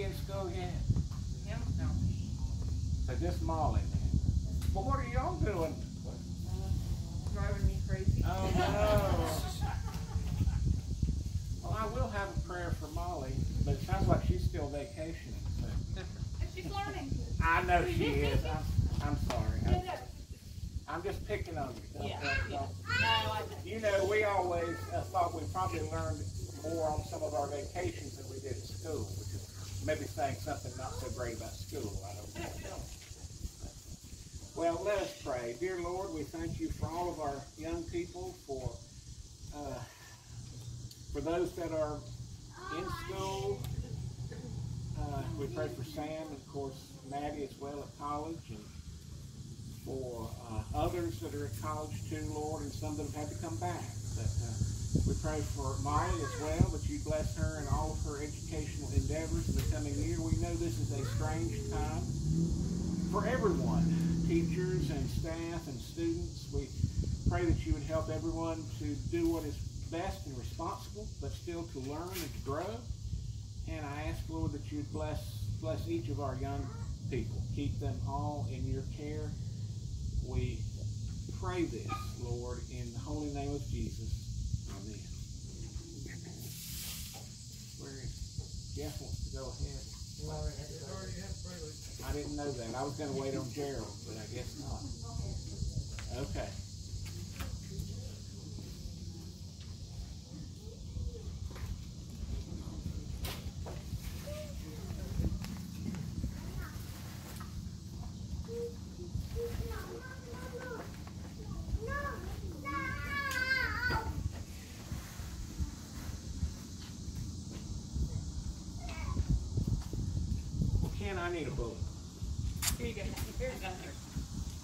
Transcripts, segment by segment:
in school yet? Him, no. So just Molly then. Well, what are y'all doing? Driving me crazy. Oh no. Well, I will have a prayer for Molly, but it sounds like she's still vacationing. So. She's learning. I know she is. I'm, I'm sorry. I'm, I'm just picking on you. Don't- Yeah. don't- don't- You know, we always uh, thought we probably learned more on some of our vacations than we did at school, which is maybe saying something not so great about school. I don't know. Well, let us pray. Dear Lord, we thank you for all of our young people, for uh, for those that are in school. Uh, we pray for Sam of course, Maddie as well at college, and for uh, others that are at college too, Lord, and some that have had to come back. But uh, we pray for Molly as well, that you bless her in all of her educational endeavors in the coming year. We know this is a strange time for everyone, teachers and staff and students. We pray that you would help everyone to do what is best and responsible, but still to learn and to grow. And I ask, Lord, that you bless bless each of our young people. Keep them all in your care. We pray this, Lord, in the holy name of Jesus. Amen. Where is Jeff wants to go ahead. I didn't know that. I was gonna wait on Gerald, but I guess not. Okay. I need a bullet. here you go. Here you go.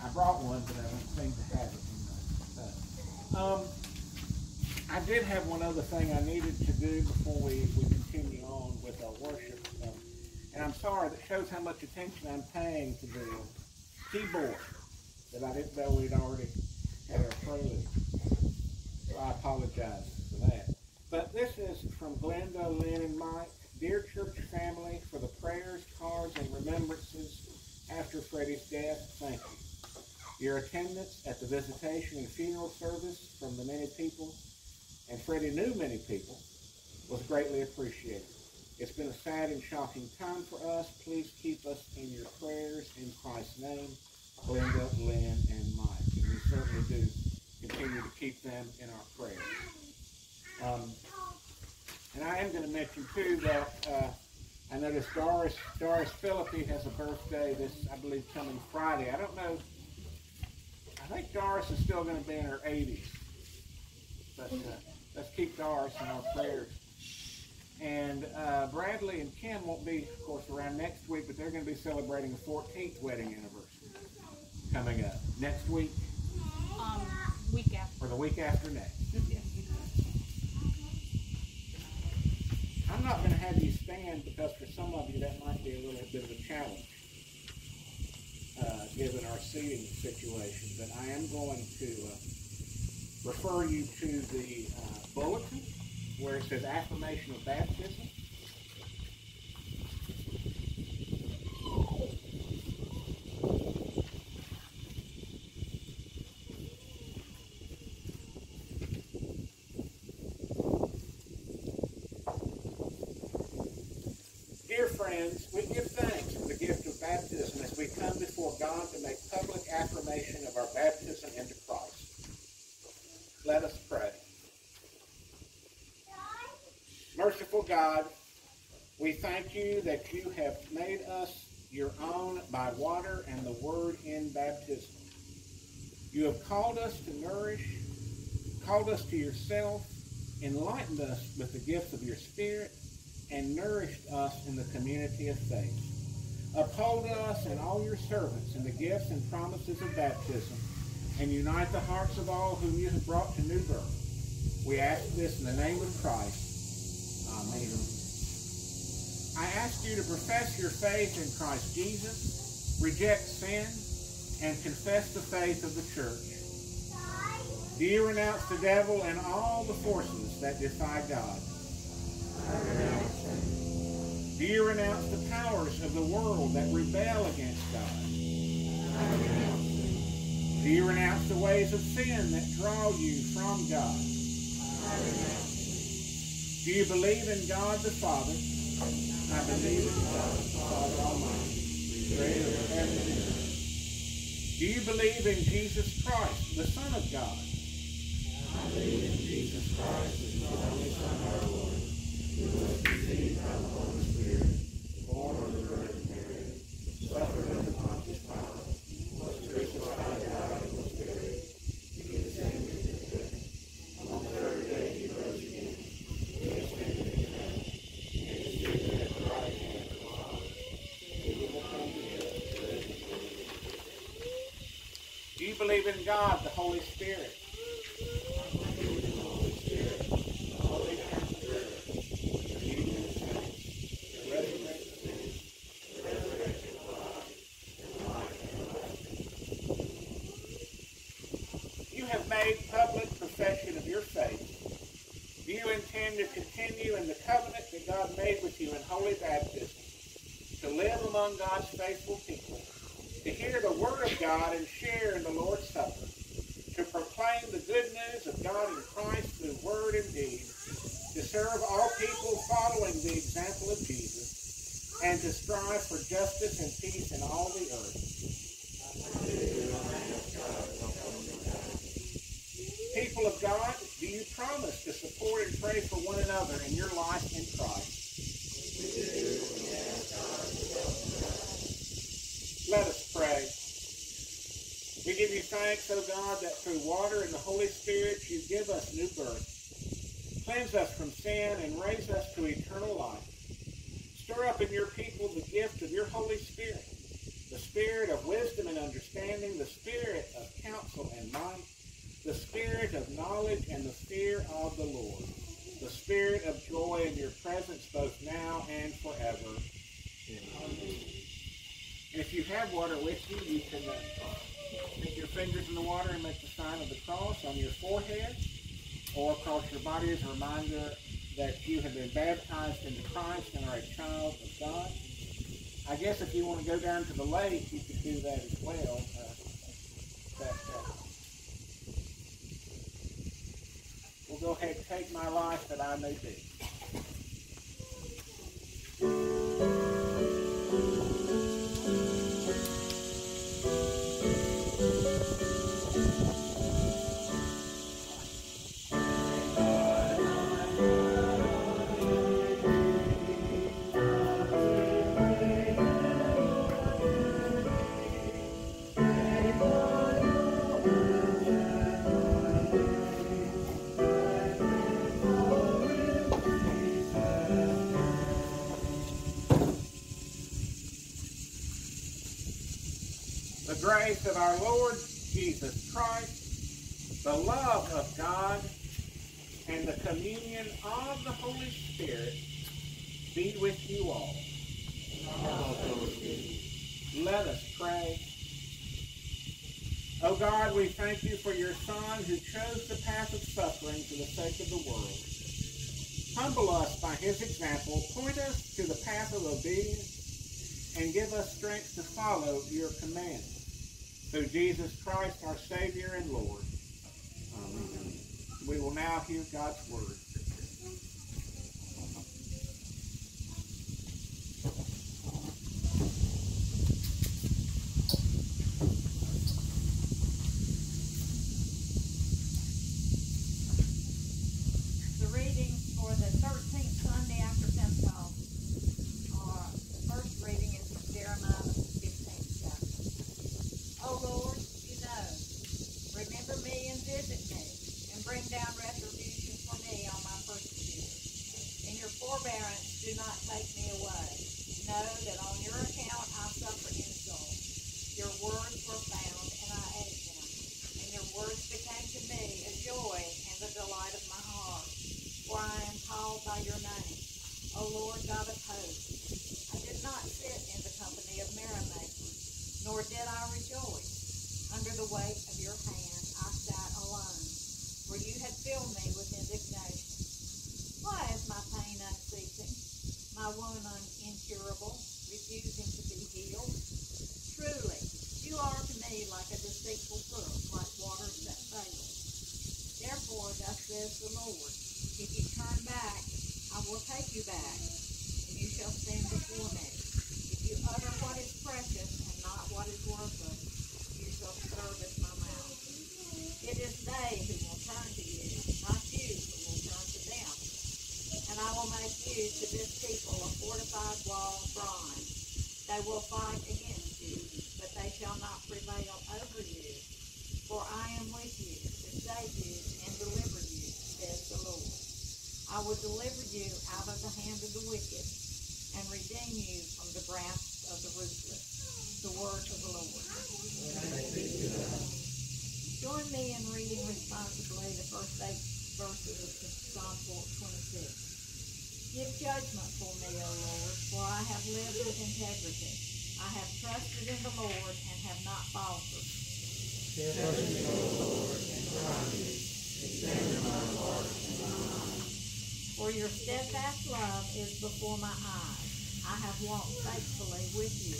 I brought one, but I don't seem to have it in my stuff. Um, I did have one other thing I needed to do before we, we continue on with our worship. Um, and I'm sorry, that shows how much attention I'm paying to the keyboard that I didn't know we'd already had our prelude. So I apologize for that. But this is from Glenda, Lynn, and Mike. Dear church family, for the prayers, cards, and remembrances after Freddie's death, thank you. Your attendance at the visitation and funeral service from the many people, and Freddie knew many people, was greatly appreciated. It's been a sad and shocking time for us. Please keep us in your prayers in Christ's name. Glenda, Lynn, and Mike. And we certainly do continue to keep them in our prayers. Um, and I am going to mention too that uh, I noticed Doris Doris Philippi has a birthday this I believe coming Friday. I don't know. I think Doris is still going to be in her 80s, but uh, let's keep Doris in our prayers. And uh, Bradley and Kim won't be, of course, around next week, but they're going to be celebrating a 14th wedding anniversary coming up next week Um, week after. or the week after next. I'm not going to have you stand because for some of you that might be a little bit of a challenge, uh, given our seating situation. But I am going to uh, refer you to the uh, bulletin where it says affirmation of baptism. Dear friends, we give thanks for the gift of baptism as we come before God to make public affirmation of our baptism into Christ. Let us pray. Merciful God, we thank you that you have made us your own by water and the word in baptism. You have called us to nourish, called us to yourself, enlightened us with the gifts of your Spirit, and nourished us in the community of faith. Uphold us and all your servants in the gifts and promises of baptism, and unite the hearts of all whom you have brought to new birth. We ask this in the name of Christ. I ask you to profess your faith in Christ Jesus, reject sin, and confess the faith of the church. Do you renounce the devil and all the forces that defy God? Do you renounce the powers of the world that rebel against God? Do you renounce the ways of sin that draw you from God? Do you believe in God the Father? I believe in God the Father Almighty, creator of heaven and earth. Do you believe in Jesus Christ, the Son of God? I believe in Jesus Christ, the only Son of our Lord, who was conceived by the Holy Spirit, born of the Virgin Mary, suffered under Pontius Pilate, was crucified, died, and was buried. He descended into heaven. On the third day he rose again. He ascended into heaven, and is seated at the right hand of the Father. He will come to judge the living and the dead. Do you believe in God, the Holy Spirit? I believe in the Holy Spirit, the Holy Comforter, the communion of saints, the resurrection of the dead, the resurrection of life, and the life everlasting. You have made public profession of your faith. Do you intend to continue in the covenant that God made with you in holy baptism, to live among God's faithful people, to hear the word of God and share in the Lord's Supper, to proclaim the good news of God in Christ through word and deed, to serve all people following the example of Jesus, and to strive for justice and peace in all the earth. People of God, do you promise to support and pray for one another in your life in Christ? Let us pray. We give you thanks, O God, that through water and the Holy Spirit you give us new birth. Cleanse us from sin and raise us to eternal life. Stir up in your people the gift of your Holy Spirit, the spirit of wisdom and understanding, the spirit of counsel and might, the spirit of knowledge and the fear of the Lord, the spirit of joy in your presence both now and forever. Amen. If you have water with you, you can uh, stick your fingers in the water and make the sign of the cross on your forehead or across your body as a reminder that you have been baptized into Christ and are a child of God. I guess if you want to go down to the lake, you could do that as well. Uh, uh, we'll go ahead and take my life that I may be. The grace of our Lord Jesus Christ, the love of God, and the communion of the Holy Spirit be with you all. Let us pray. O God, we thank you for your Son who chose the path of suffering for the sake of the world. Humble us by his example, point us to the path of obedience, and give us strength to follow your commands. Through Jesus Christ, our Savior and Lord. Amen. We will now hear God's word. The readings for the thirteenth Sunday after Pentecost are, the first reading is from Jeremiah the fifteenth chapter. O Lord, you know, remember me and visit me, and bring down retribution for me on my persecutors. In your forbearance, do not take me away. Know that on your account I suffer insult. Your words were found, and I ate them. And your words became to me a joy and the delight of my heart. For I am called by your name, O Lord God of hosts. I did not sit in the company of merrymakers, nor did I rejoice. Under the weight of your hand I sat alone, for you had filled me with indignation. Why is my pain unceasing, my wound un- incurable, refusing to be healed? Truly, you are to me like a deceitful brook, like waters that fail. Therefore, thus says the Lord, if you turn back, I will take you back, and you shall stand before me. If you utter what is precious and not what is worthless, you shall serve as my mouth. It is they who will turn to you, not you who will turn to them. And I will make you to this people a fortified wall of bronze. They will fight against you, but they shall not prevail over you. For I am with you to save you and deliver you, says the Lord. I will deliver you out of the hand of the wicked and redeem you from the grasp of the ruthless. The word of the Lord. Join me in reading responsibly the first eight verses of Psalm 26. Give judgment for me, O Lord, for I have lived with integrity. I have trusted in the Lord and have not faltered. For your steadfast love is before my eyes. I have walked faithfully with you.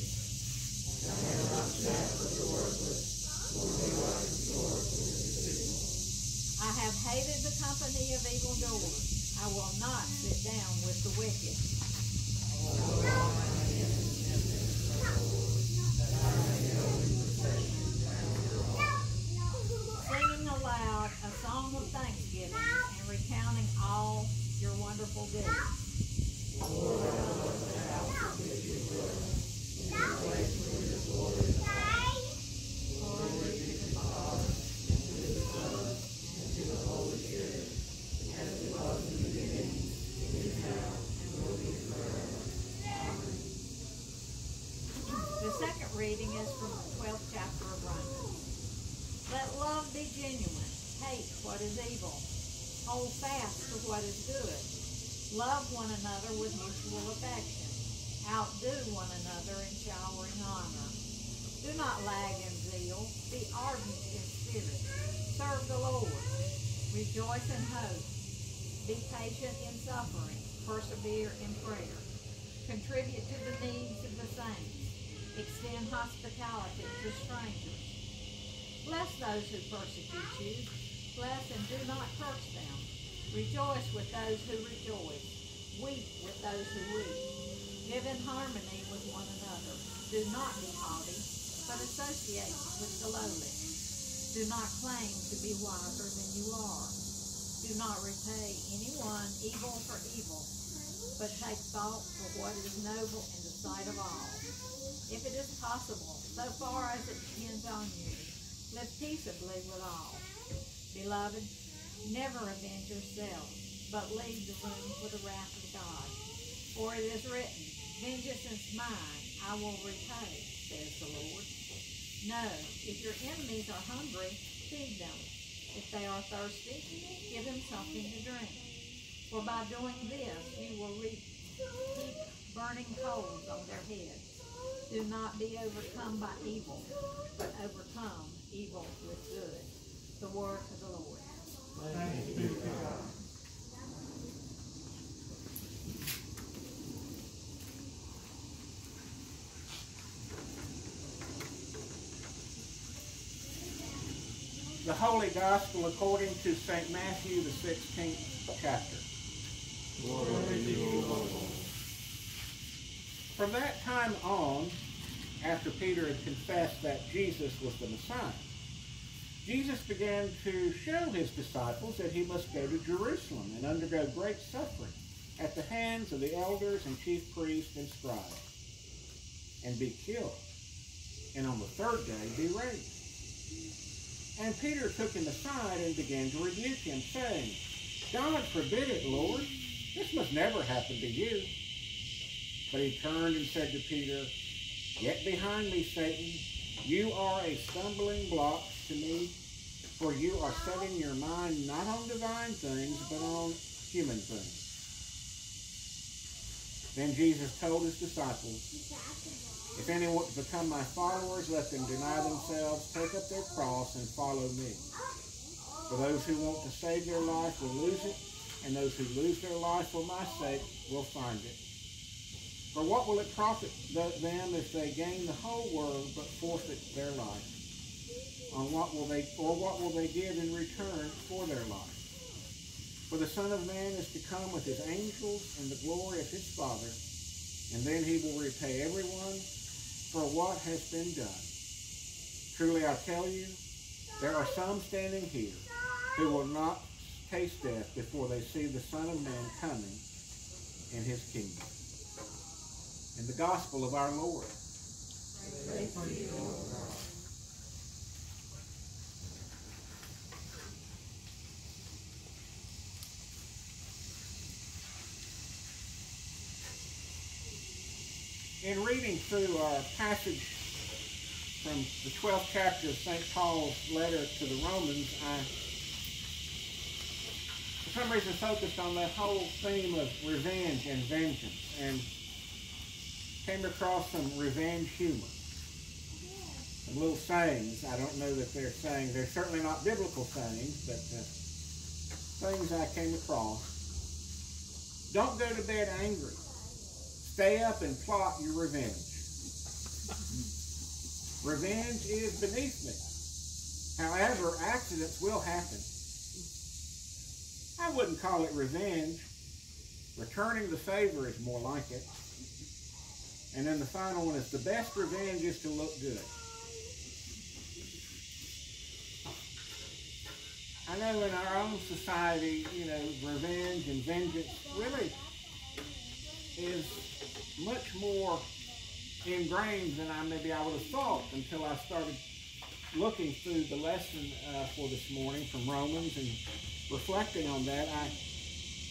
I have hated the company of evildoers. I will not sit down with the wicked. Singing aloud a song of thanksgiving and recounting all your wonderful deeds. The second reading is from the twelfth chapter of Romans. Let love be genuine. Hate what is evil. Hold fast to what is good. Love one another with mutual affection. Outdo one another in showering honor. Do not lag in zeal. Be ardent in spirit. Serve the Lord. Rejoice in hope. Be patient in suffering. Persevere in prayer. Contribute to the needs of the saints. Extend hospitality to strangers. Bless those who persecute you. Bless and do not curse them. Rejoice with those who rejoice. Weep with those who weep. Live in harmony with one another. Do not be haughty, but associate with the lowly. Do not claim to be wiser than you are. Do not repay anyone evil for evil, but take thought for what is noble in the sight of all. If it is possible, so far as it depends on you, live peaceably with all. Beloved, never avenge yourselves, but leave the room for the wrath of God. For it is written, Vengeance is mine, I will repay, says the Lord. No, if your enemies are hungry, feed them. If they are thirsty, give them something to drink. For by doing this, you will reap burning coals on their heads. Do not be overcome by evil, but overcome evil with good. The word of the Lord. The Holy Gospel according to St. Matthew, the 16th chapter. From that time on, after Peter had confessed that Jesus was the Messiah, Jesus began to show his disciples that he must go to Jerusalem and undergo great suffering at the hands of the elders and chief priests and scribes, and be killed, and on the third day be raised. And Peter took him aside and began to rebuke him, saying, God forbid it, Lord. This must never happen to you. But he turned and said to Peter, Get behind me, Satan. You are a stumbling block to me, for you are setting your mind not on divine things, but on human things. Then Jesus told his disciples, If anyone wants to become my followers, let them deny themselves, take up their cross, and follow me. For those who want to save their life will lose it, and those who lose their life for my sake will find it. For what will it profit them if they gain the whole world but forfeit their life? On what will they, or what will they give in return for their life? For the Son of Man is to come with his angels in the glory of his Father, and then he will repay everyone for what has been done. Truly I tell you, there are some standing here who will not taste death before they see the Son of Man coming in his kingdom. In the gospel of our Lord. In reading through our passage from the 12th chapter of St. Paul's letter to the Romans, I, some reason, focused on that whole theme of revenge and vengeance and came across some revenge humor. Some little sayings. I don't know that they're saying, they're certainly not biblical sayings, but uh, things I came across. Don't go to bed angry. Stay up and plot your revenge. Revenge is beneath me. However, accidents will happen. I wouldn't call it revenge. Returning the favor is more like it. And then the final one is the best revenge is to look good. I know in our own society, you know, revenge and vengeance really is much more ingrained than I maybe I would have thought until I started looking through the lesson uh, for this morning from Romans and reflecting on that. I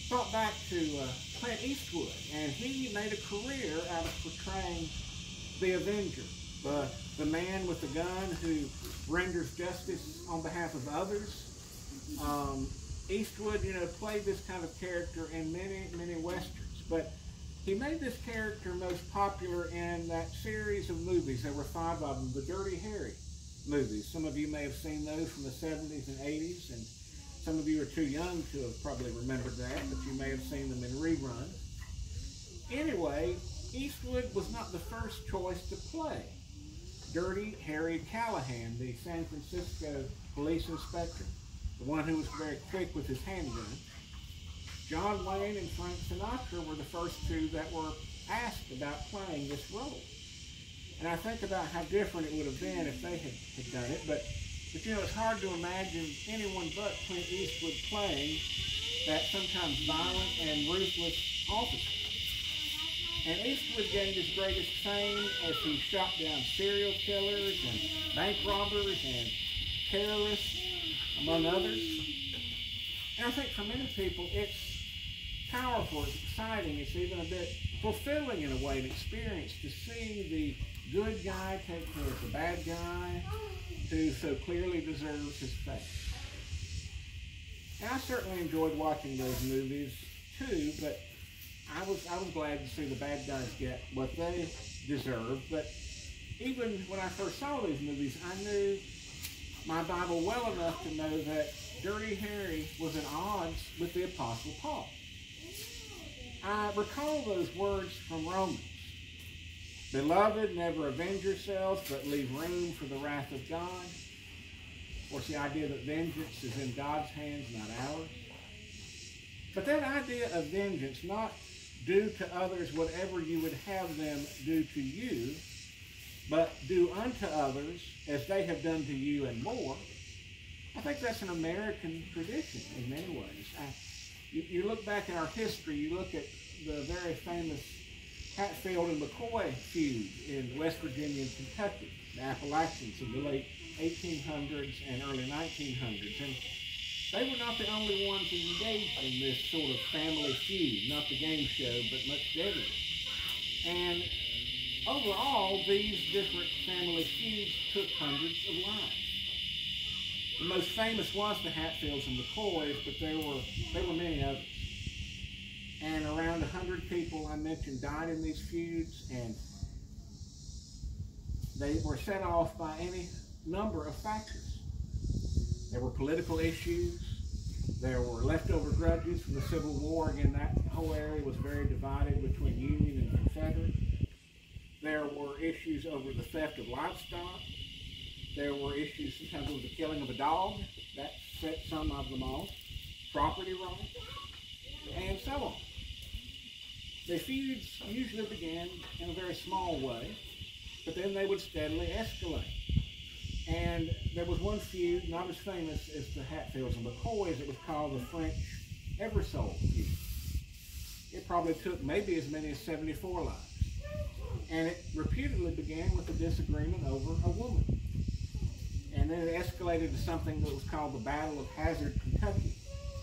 thought back to uh, Clint Eastwood, and he made a career out of portraying the Avenger, the the man with the gun who renders justice on behalf of others. Um, Eastwood, you know, played this kind of character in many many westerns, but he made this character most popular in that series of movies. There were five of them, the Dirty Harry movies. Some of you may have seen those from the 70s and 80s, and some of you are too young to have probably remembered that, but you may have seen them in reruns. Anyway, Eastwood was not the first choice to play. Dirty Harry Callahan, the San Francisco police inspector, the one who was very quick with his handgun. John Wayne and Frank Sinatra were the first two that were asked about playing this role. And I think about how different it would have been if they had, had done it, but, but you know, it's hard to imagine anyone but Clint Eastwood playing that sometimes violent and ruthless officer. And Eastwood gained his greatest fame as he shot down serial killers and bank robbers and terrorists, among others. And I think for many people, it's powerful, it's exciting, it's even a bit fulfilling in a way, an experience to see the good guy take care of the bad guy who so clearly deserves his fate. And I certainly enjoyed watching those movies too, but I was I was glad to see the bad guys get what they deserved. But even when I first saw these movies, I knew my Bible well enough to know that Dirty Harry was at odds with the Apostle Paul. I recall those words from Romans. Beloved, never avenge yourselves, but leave room for the wrath of God. Of course, the idea that vengeance is in God's hands, not ours. But that idea of vengeance, not do to others whatever you would have them do to you, but do unto others as they have done to you and more, I think that's an American tradition in many ways. I, you, you look back in our history, you look at the very famous Hatfield and McCoy feud in West Virginia and Kentucky, the Appalachians in the late 1800s and early 1900s. And they were not the only ones engaged in this sort of family feud, not the game show, but much deadlier. And overall, these different family feuds took hundreds of lives. The most famous was the Hatfields and McCoys, but there were there were many others. And around 100 people I mentioned died in these feuds, and they were set off by any number of factors. There were political issues, There were leftover grudges from the Civil War. Again, that whole area was very divided between Union and Confederate. There were issues over the theft of livestock. There were issues sometimes with the killing of a dog. That set some of them off. Property rights. And so on. The feuds usually began in a very small way, but then they would steadily escalate. And there was one feud, not as famous as the Hatfields and McCoys, it was called the French Eversole feud. It probably took maybe as many as 74 lives. And it reputedly began with a disagreement over a woman. And then it escalated to something that was called the Battle of Hazard, Kentucky,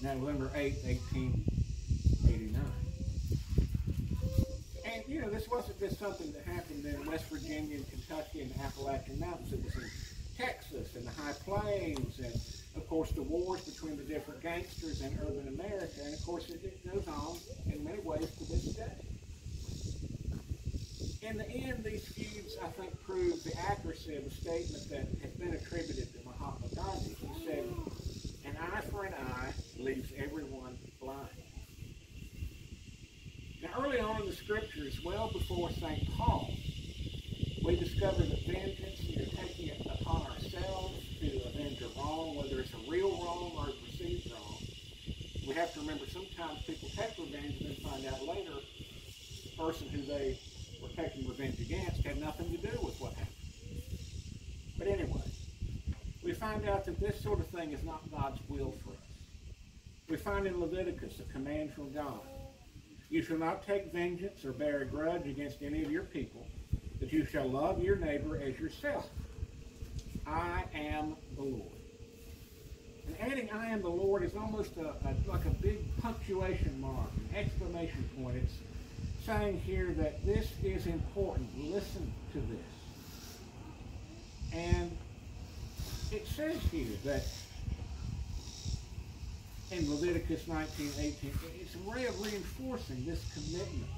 November 8, 1889. And, you know, this wasn't just something that happened in West Virginia and Kentucky and the Appalachian Mountains. It was in Texas and the High Plains and, of course, the wars between the different gangsters in urban America. And, of course, it, it goes on in many ways to this day. In the end, these feuds, I think, prove the accuracy of a statement that has been attributed to Mahatma Gandhi. He said, an eye for an eye leaves everyone blind. Early on in the scriptures, well before St. Paul, we discover the vengeance, either taking it upon ourselves to avenge a wrong, whether it's a real wrong or a perceived wrong. We have to remember sometimes people take revenge and then find out later the person who they were taking revenge against had nothing to do with what happened. But anyway, we find out that this sort of thing is not God's will for us. We find in Leviticus a command from God. You shall not take vengeance or bear a grudge against any of your people, but you shall love your neighbor as yourself. I am the Lord. And adding I am the Lord is almost a, a, like a big punctuation mark, an exclamation point. It's saying here that this is important. Listen to this. And it says here that in Leviticus 19, 18, it's a way of reinforcing this commitment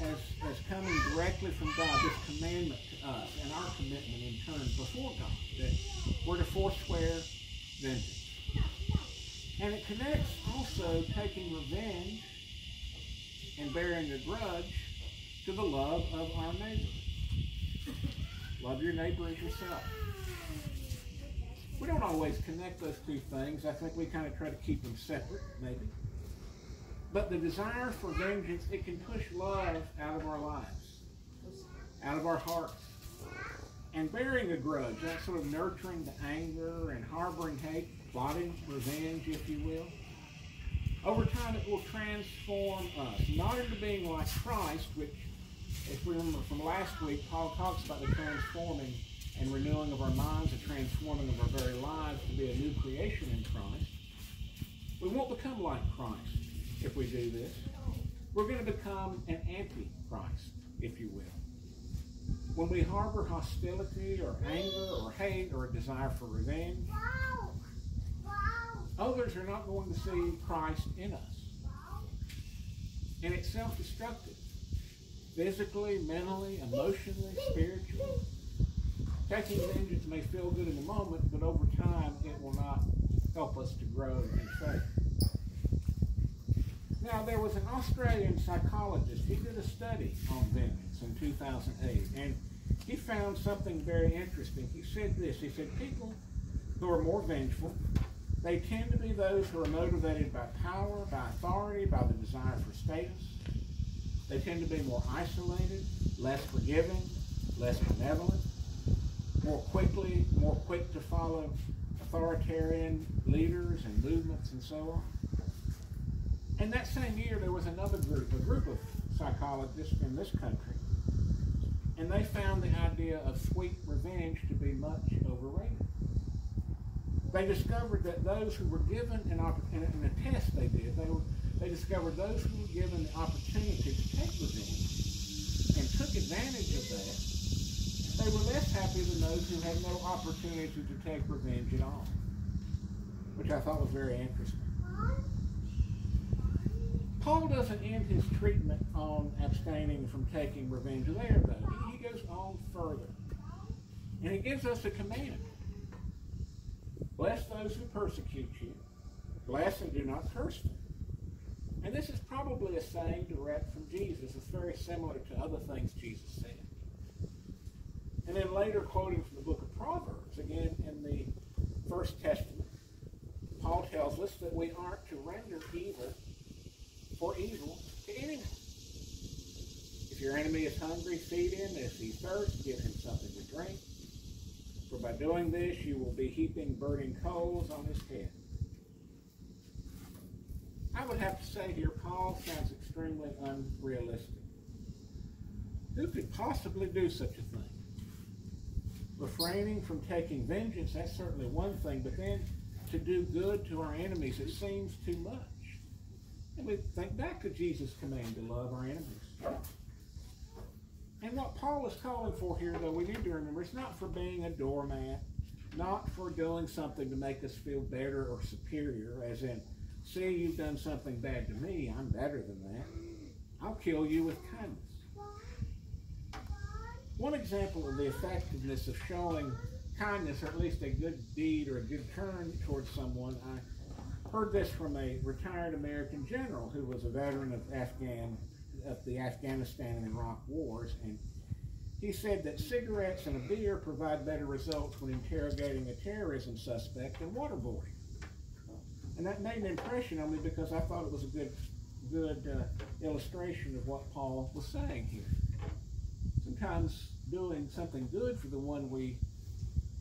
as, as coming directly from God, this commandment to us and our commitment in turn before God, that we're to forswear vengeance. And it connects also taking revenge and bearing a grudge to the love of our neighbor. Love your neighbor as yourself. We don't always connect those two things. I think we kind of try to keep them separate, maybe. But the desire for vengeance, it can push love out of our lives, out of our hearts. And bearing a grudge, that sort of nurturing the anger and harboring hate, plotting revenge, if you will, over time it will transform us, not into being like Christ, which, if we remember from last week, Paul talks about the transforming and renewing of our minds, the transforming of our very lives to be a new creation in Christ. We won't become like Christ if we do this. We're going to become an anti-Christ, if you will. When we harbor hostility or anger or hate or a desire for revenge, others are not going to see Christ in us. And it's self-destructive. Physically, mentally, emotionally, spiritually. Taking vengeance may feel good in the moment, but over time it will not help us to grow in faith. Now, there was an Australian psychologist. He did a study on vengeance in 2008, and he found something very interesting. He said this. He said, people who are more vengeful, they tend to be those who are motivated by power, by authority, by the desire for status. They tend to be more isolated, less forgiving, less benevolent, more quickly, more quick to follow authoritarian leaders and movements and so on. And that same year, there was another group, a group of psychologists in this country, and they found the idea of sweet revenge to be much overrated. They discovered that those who were given an opportunity, in a test they did, they, were, they discovered those who were given the opportunity to take revenge and took advantage of that, they were less happy than those who had no opportunity to take revenge at all, which I thought was very interesting. Paul doesn't end his treatment on abstaining from taking revenge there, though. He, he goes on further. And he gives us a command. Bless those who persecute you. Bless and do not curse them. And this is probably a saying direct from Jesus. It's very similar to other things Jesus said. And then later, quoting from the book of Proverbs, again in the First Testament, Paul tells us that we aren't to render evil for evil to anyone. If your enemy is hungry, feed him. If he thirsts, give him something to drink. For by doing this, you will be heaping burning coals on his head. I would have to say here, Paul sounds extremely unrealistic. Who could possibly do such a thing? Refraining from taking vengeance, that's certainly one thing, but then to do good to our enemies, it seems too much. And we think back to Jesus' command to love our enemies. And what Paul is calling for here, though, we need to remember, it's not for being a doormat, not for doing something to make us feel better or superior, as in, see, you've done something bad to me, I'm better than that. I'll kill you with kindness. One example of the effectiveness of showing kindness, or at least a good deed or a good turn towards someone, I heard this from a retired American general who was a veteran of Afghan of the Afghanistan and Iraq wars, and he said that cigarettes and a beer provide better results when interrogating a terrorism suspect than waterboarding. And that made an impression on me because I thought it was a good, good uh, illustration of what Paul was saying here. Sometimes doing something good for the one we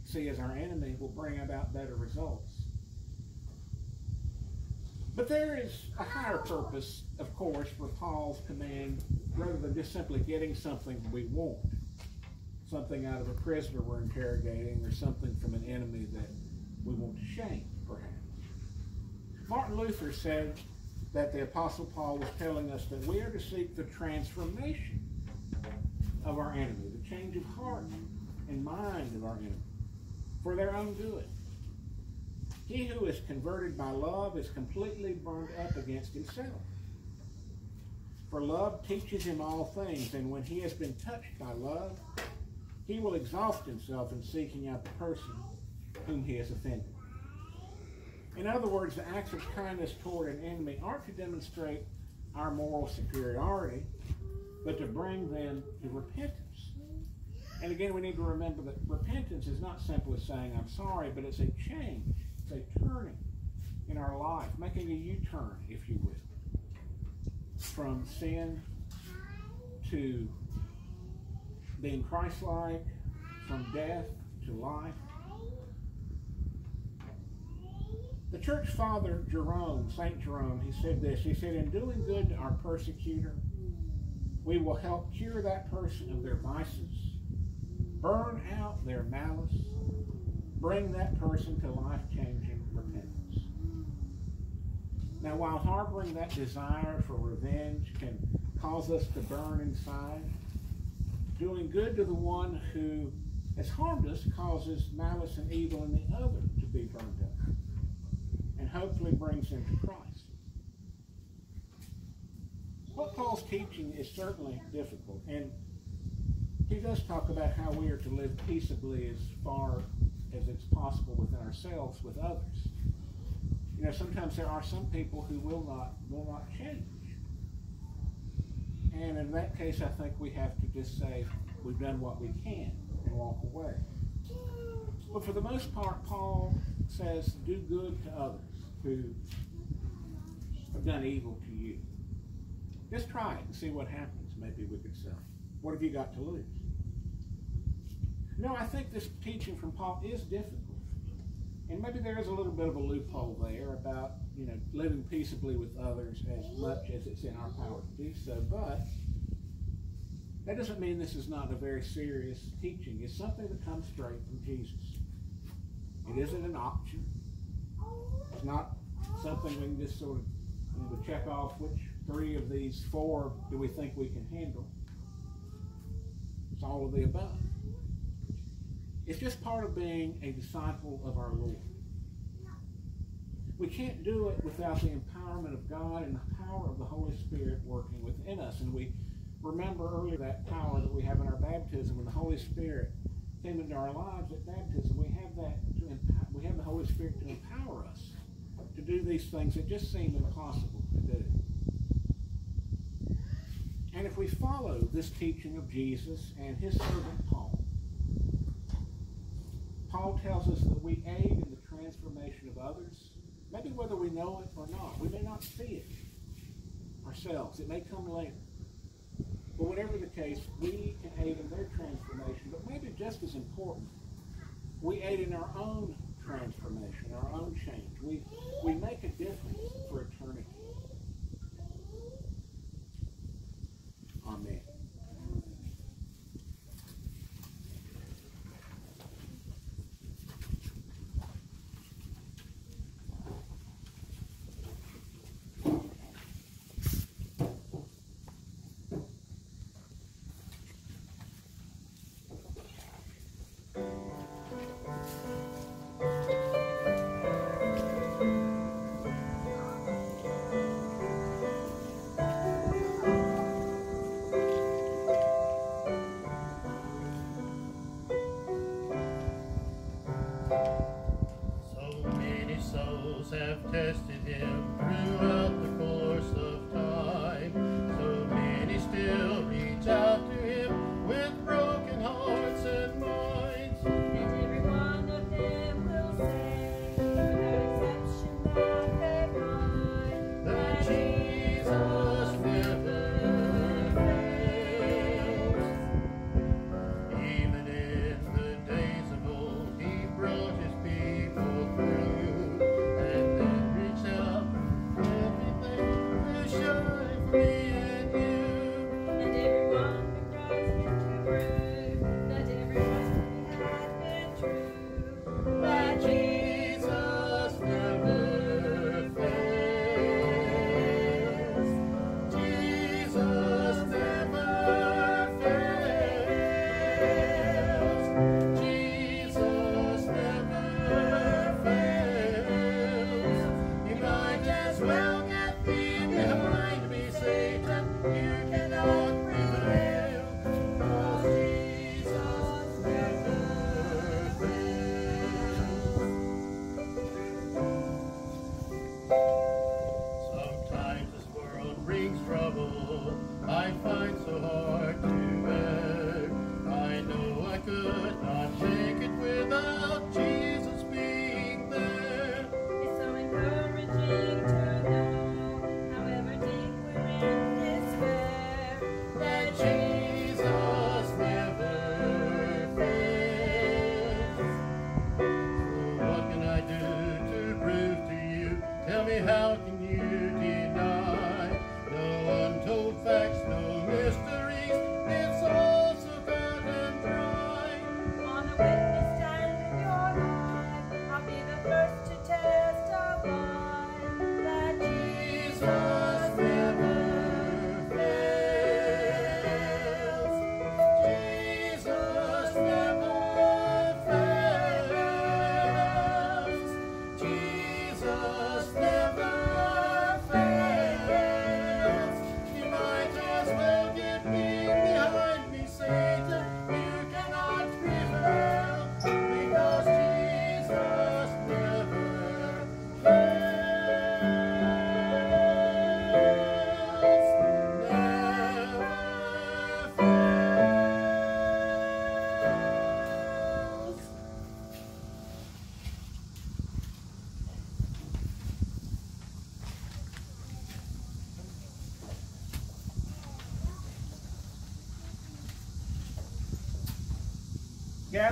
see as our enemy will bring about better results. But there is a higher purpose, of course, for Paul's command rather than just simply getting something we want. Something out of a prisoner we're interrogating or something from an enemy that we want to shame, perhaps. Martin Luther said that the Apostle Paul was telling us that we are to seek the transformation of our enemy, change of heart and mind of our enemy for their own good. He who is converted by love is completely burned up against himself. For love teaches him all things, and when he has been touched by love, he will exhaust himself in seeking out the person whom he has offended. In other words, the acts of kindness toward an enemy aren't to demonstrate our moral superiority, but to bring them to repentance. And again, we need to remember that repentance is not simply saying, I'm sorry, but it's a change It's a turning in our life, making a U-turn, if you will, from sin to being Christ-like, from death to life. The church father Jerome, St. Jerome, he said this. He said, in doing good to our persecutor, we will help cure that person of their vices, burn out their malice, bring that person to life-changing repentance. Now, while harboring that desire for revenge can cause us to burn inside, doing good to the one who has harmed us causes malice and evil in the other to be burned up and hopefully brings them to Christ. What Paul's teaching is certainly difficult, and he does talk about how we are to live peaceably as far as it's possible within ourselves with others. You know, sometimes there are some people who will not will not change. And in that case, I think we have to just say we've done what we can and walk away. But for the most part, Paul says, do good to others who have done evil to you. Just try it and see what happens, maybe we could say. What have you got to lose? No, I think this teaching from Paul is difficult. And maybe there is a little bit of a loophole there about, you know, living peaceably with others as much as it's in our power to do so. But that doesn't mean this is not a very serious teaching. It's something that comes straight from Jesus. It isn't an option. It's not something we can just sort of you know, check off which three of these four do we think we can handle. It's all of the above. It's just part of being a disciple of our Lord. We can't do it without the empowerment of God and the power of the Holy Spirit working within us. And we remember earlier that power that we have in our baptism when the Holy Spirit came into our lives at baptism. We have that we have the Holy Spirit to empower us to do these things that just seem impossible to do. And if we follow this teaching of Jesus and his servant Paul, Paul tells us that we aid in the transformation of others, maybe whether we know it or not. We may not see it ourselves. It may come later. But whatever the case, we can aid in their transformation. But maybe just as important, we aid in our own transformation, our own change. We, we make a difference for eternity.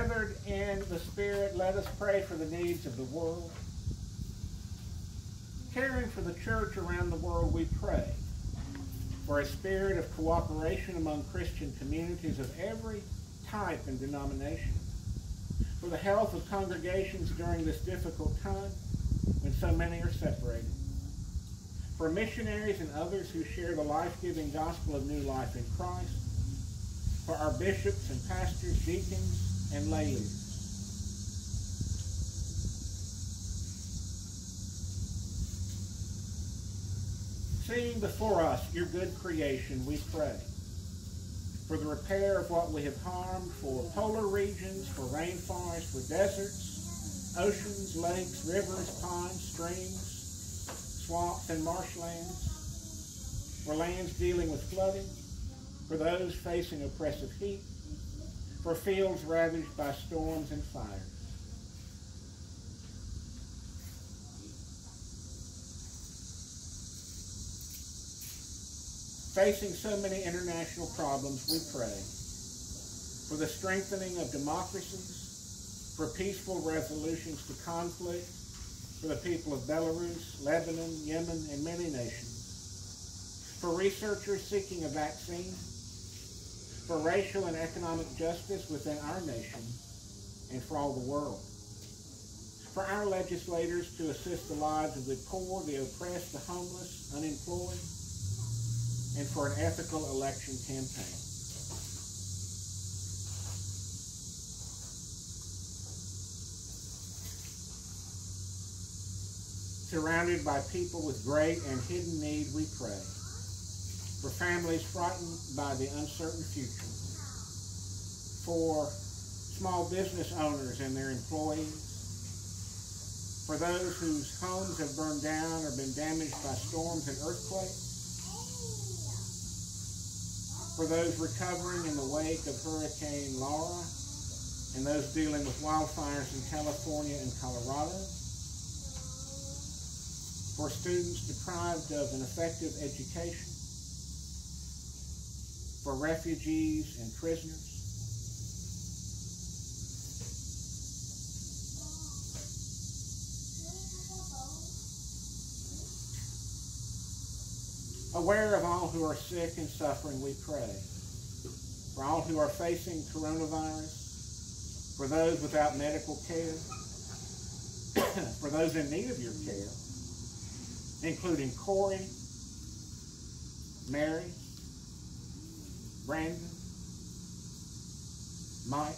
Gathered in the Spirit, let us pray for the needs of the world. Caring for the church around the world, we pray for a spirit of cooperation among Christian communities of every type and denomination. For the health of congregations during this difficult time when so many are separated. For missionaries and others who share the life-giving gospel of new life in Christ. For our bishops and pastors, deacons, and leaders. Seeing before us your good creation, we pray for the repair of what we have harmed, for polar regions, for rainforests, for deserts, oceans, lakes, rivers, ponds, streams, swamps and marshlands, for lands dealing with flooding, for those facing oppressive heat, for fields ravaged by storms and fires. Facing so many international problems, we pray for the strengthening of democracies, for peaceful resolutions to conflict, for the people of Belarus, Lebanon, Yemen, and many nations, for researchers seeking a vaccine, for racial and economic justice within our nation, and for all the world, for our legislators to assist the lives of the poor, the oppressed, the homeless, unemployed, and for an ethical election campaign. Surrounded by people with great and hidden need, we pray. For families frightened by the uncertain future. For small business owners and their employees. For those whose homes have burned down or been damaged by storms and earthquakes for those recovering in the wake of Hurricane Laura and those dealing with wildfires in California and Colorado, for students deprived of an effective education, for refugees and prisoners, Aware of all who are sick and suffering, we pray. For all who are facing coronavirus, for those without medical care, for those in need of your care, including Corey, Mary, Brandon, Mike,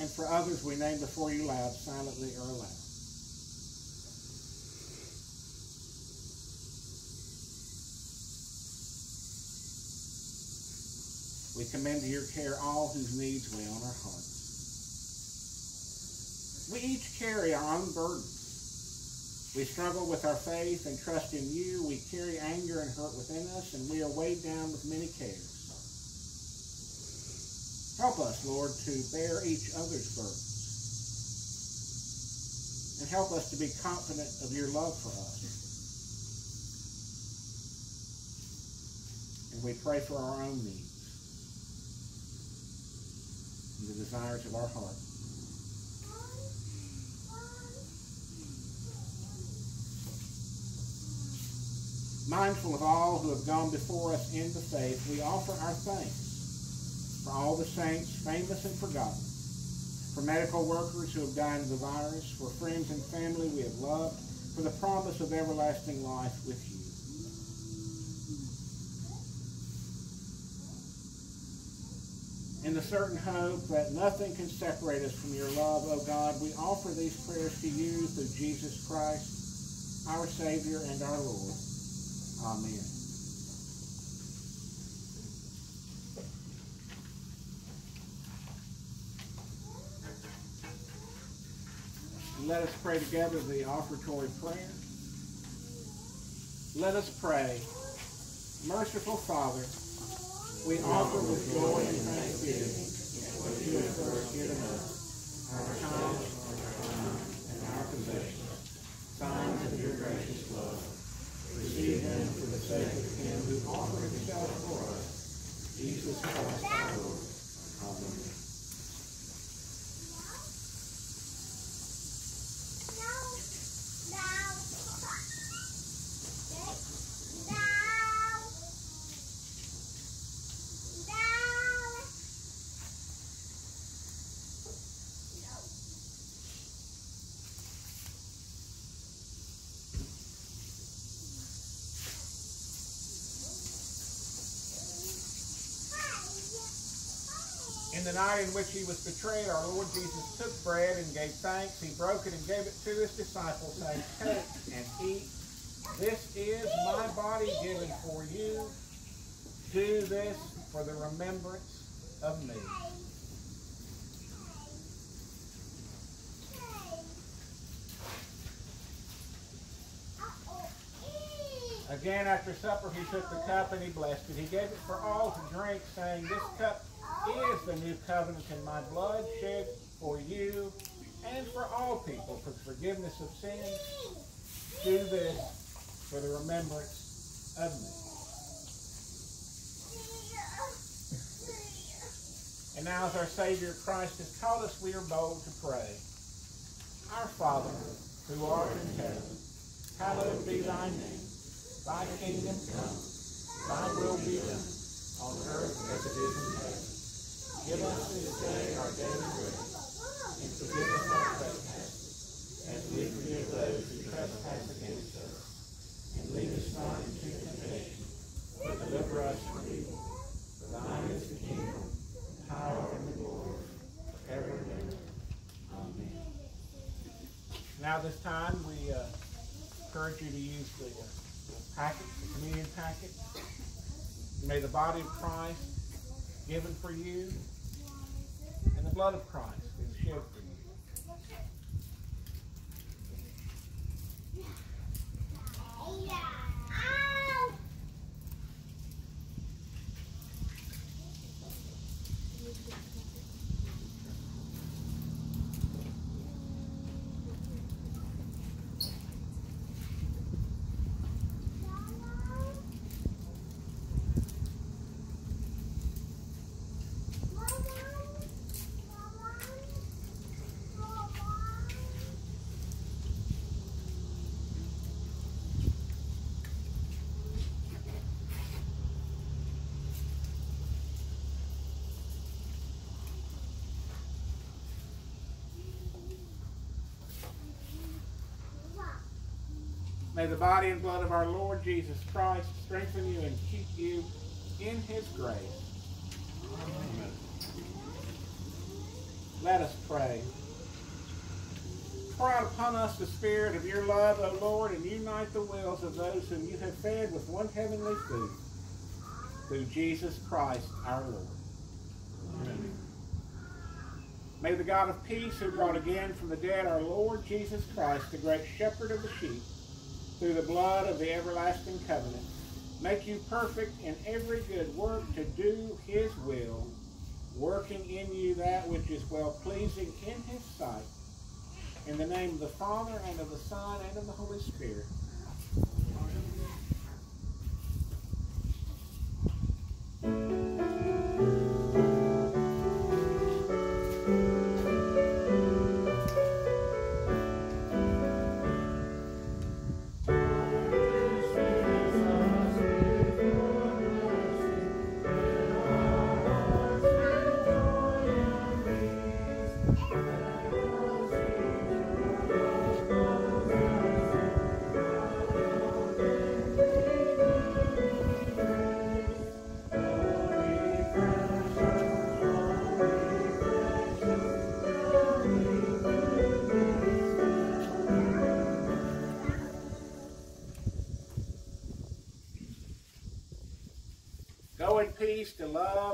and for others we name before you loud, silently or aloud. We commend to your care all whose needs weigh on our hearts. We each carry our own burdens. We struggle with our faith and trust in you. We carry anger and hurt within us, and we are weighed down with many cares. Help us, Lord, to bear each other's burdens. And help us to be confident of your love for us. And we pray for our own needs and the desires of our heart. Mindful of all who have gone before us in the faith, we offer our thanks for all the saints, famous and forgotten, for medical workers who have died of the virus, for friends and family we have loved, for the promise of everlasting life with you. In the certain hope that nothing can separate us from your love, O God, we offer these prayers to you through Jesus Christ, our Savior and our Lord. Amen. Let us pray together the offertory prayer. Let us pray. Merciful Father, we offer with joy and thanksgiving what you have first given us, our time, our time, and our possessions, signs of your gracious love. Them for the sake of him who offered himself for us, Jesus Christ our Lord. Amen. the night in which he was betrayed, our Lord Jesus took bread and gave thanks. He broke it and gave it to his disciples, saying, Take and eat. This is my body given for you. Do this for the remembrance of me. Again, after supper, he took the cup and he blessed it. He gave it for all to drink, saying, This cup is the new covenant in my blood, shed for you and for all people for the forgiveness of sins. Do this for the remembrance of me. And now, as our Savior Christ has taught us, we are bold to pray. Our Father, who art in heaven, hallowed be thy name. Thy kingdom come, thy will be done, on earth as it is in heaven. Give us this day our daily bread, and forgive us our trespasses, as we forgive those who trespass against us. And lead us not into temptation, but deliver us from evil. For thine is the kingdom, the power, and the glory, forever and ever. Amen. Now this time, we uh, encourage you to use the uh, packet, the communion packet. May the body of Christ given for you the blood of Christ is shed for you. May the body and blood of our Lord Jesus Christ strengthen you and keep you in his grace. Amen. Let us pray. Pour out upon us the spirit of your love, O Lord, and unite the wills of those whom you have fed with one heavenly food. Through Jesus Christ our Lord. Amen. May the God of peace, who brought again from the dead our Lord Jesus Christ, the great shepherd of the sheep, through the blood of the everlasting covenant, make you perfect in every good work to do his will, working in you that which is well pleasing in his sight. In the name of the Father, and of the Son, and of the Holy Spirit. Peace to love